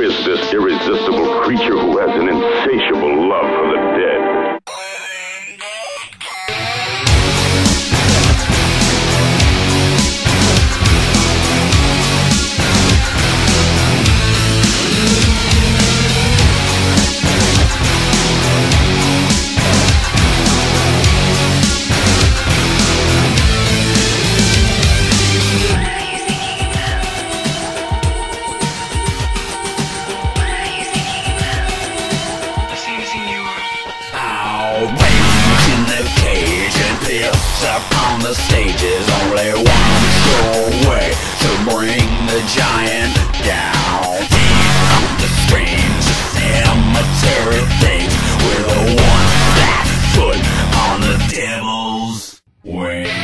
Who is this irresistible creature who has an insatiable love for the up on the stages. Only one sure way to bring the giant down. On the screens, cemetery things with a one flat foot on the devil's wings.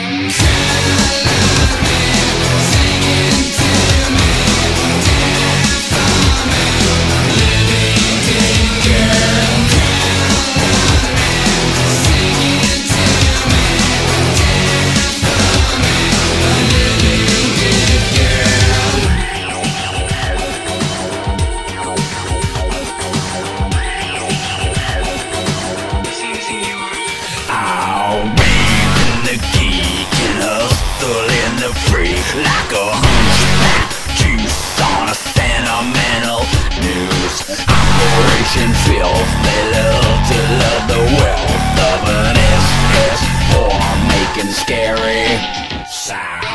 Operation Filth, they love to love the wealth of an SS for making scary sounds.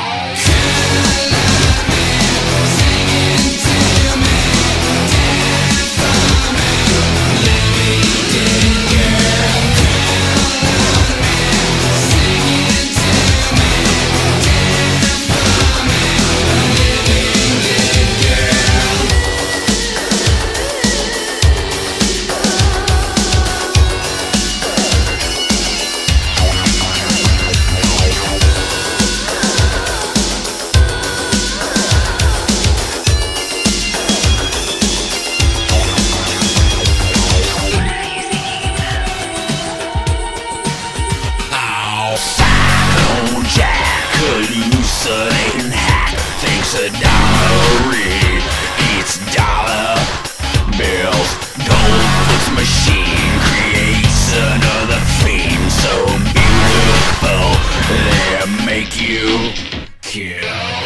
It's a diary, it's dollar bills. Goldfoot's machine creates another fiend so beautiful they make you kill.